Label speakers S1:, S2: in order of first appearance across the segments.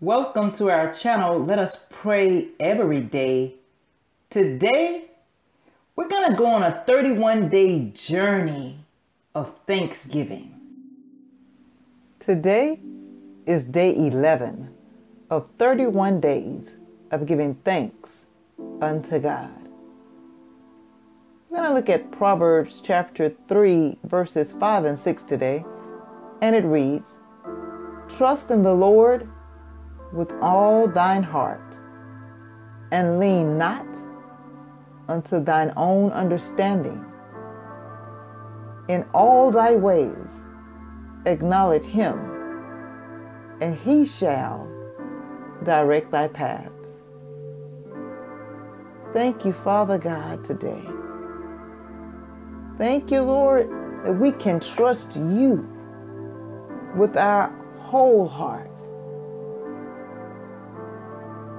S1: Welcome to our channel. Let us pray every day. Today, we're going to go on a 31 day journey of Thanksgiving. Today is day 11 of 31 days of giving thanks unto God. We're going to look at Proverbs chapter 3, verses 5 and 6 today, and it reads Trust in the Lord with all thine heart, and lean not unto thine own understanding. In all thy ways acknowledge him, and he shall direct thy paths. Thank you, Father God, today. Thank you, Lord, that we can trust you with our whole heart.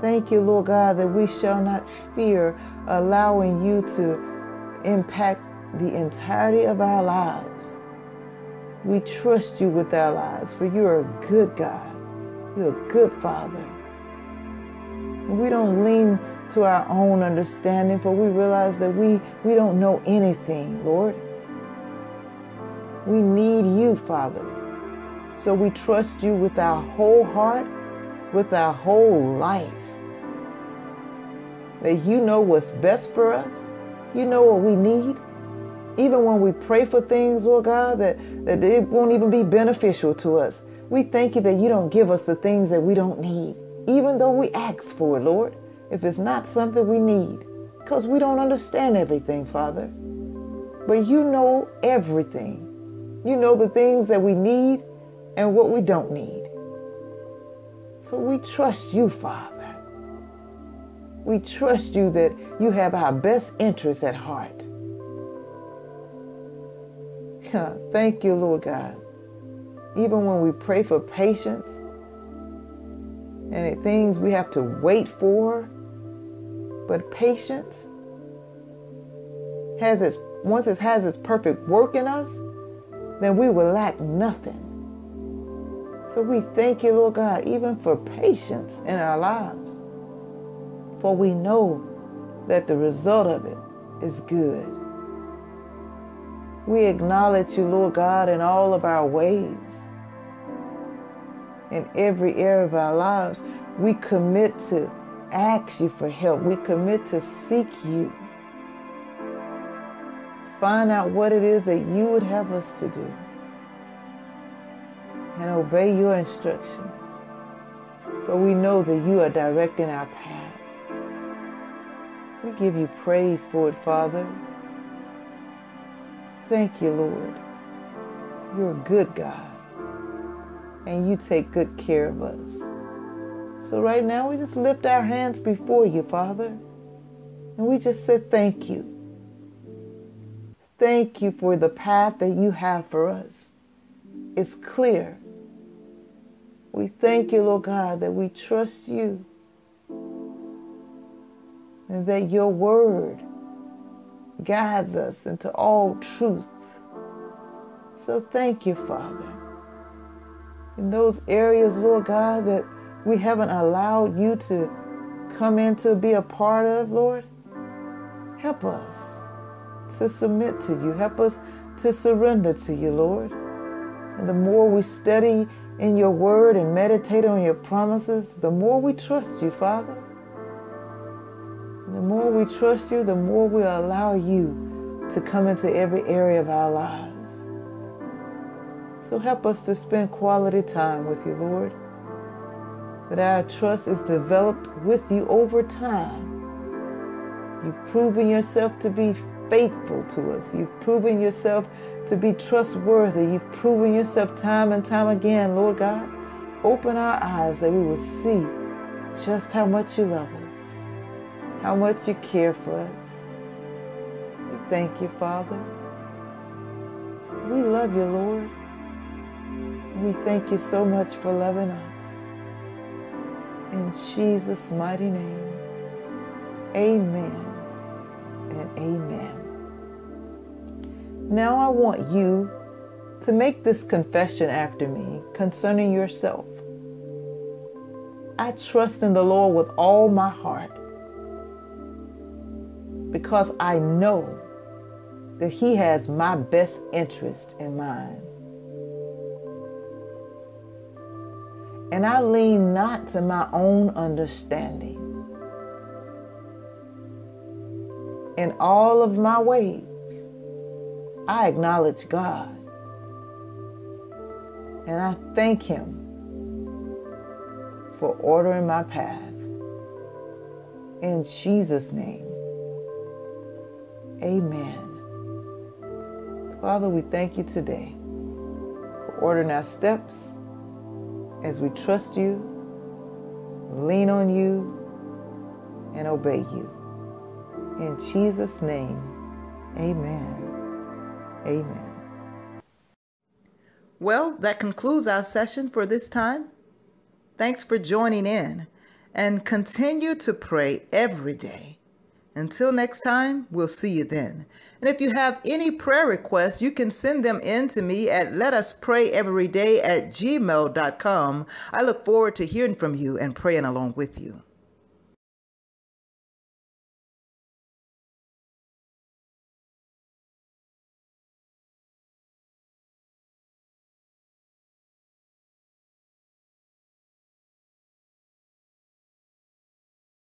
S1: Thank you, Lord God, that we shall not fear allowing you to impact the entirety of our lives. We trust you with our lives, for you are a good God. You're a good Father. We don't lean to our own understanding, for we realize that we, we don't know anything, Lord. We need you, Father. So we trust you with our whole heart, with our whole life. That you know what's best for us. You know what we need. Even when we pray for things, Lord God, that, that it won't even be beneficial to us. We thank you that you don't give us the things that we don't need, even though we ask for it, Lord, if it's not something we need, because we don't understand everything, Father. But you know everything. You know the things that we need and what we don't need. So we trust you, Father. We trust you that you have our best interests at heart. Thank you, Lord God. Even when we pray for patience and things we have to wait for, but patience has its once it has its perfect work in us, then we will lack nothing. So we thank you, Lord God, even for patience in our lives. For we know that the result of it is good. We acknowledge you, Lord God, in all of our ways. In every area of our lives, we commit to ask you for help. We commit to seek you. Find out what it is that you would have us to do and obey your instructions. But we know that you are directing our paths. We give you praise for it, Father. Thank you, Lord. You're a good God, and you take good care of us. So right now, we just lift our hands before you, Father, and we just say thank you. Thank you for the path that you have for us. It's clear. We thank you, Lord God, that we trust you and that your word guides us into all truth. So thank you, Father. In those areas, Lord God, that we haven't allowed you to come in to be a part of, Lord, help us to submit to you. Help us to surrender to you, Lord. And the more we study in your word and meditate on your promises, the more we trust you, Father. The more we trust you, the more we allow you to come into every area of our lives. So help us to spend quality time with you, Lord. That our trust is developed with you over time. You've proven yourself to be faithful to us. You've proven yourself to be trustworthy. You've proven yourself time and time again, Lord God. Open our eyes that we will see just how much you love us how much you care for us. We thank you, Father. We love you, Lord. We thank you so much for loving us. In Jesus' mighty name, amen and amen. Now I want you to make this confession after me concerning yourself. I trust in the Lord with all my heart because I know that He has my best interest in mind. And I lean not to my own understanding. In all of my ways, I acknowledge God. And I thank Him for ordering my path. In Jesus' name, amen. Father, we thank you today for ordering our steps as we trust you, lean on you, and obey you. In Jesus' name, amen. Amen.
S2: Well, that concludes our session for this time. Thanks for joining in and continue to pray every day. Until next time, we'll see you then. And if you have any prayer requests, you can send them in to me at letusprayeveryday at gmail.com. I look forward to hearing from you and praying along with you.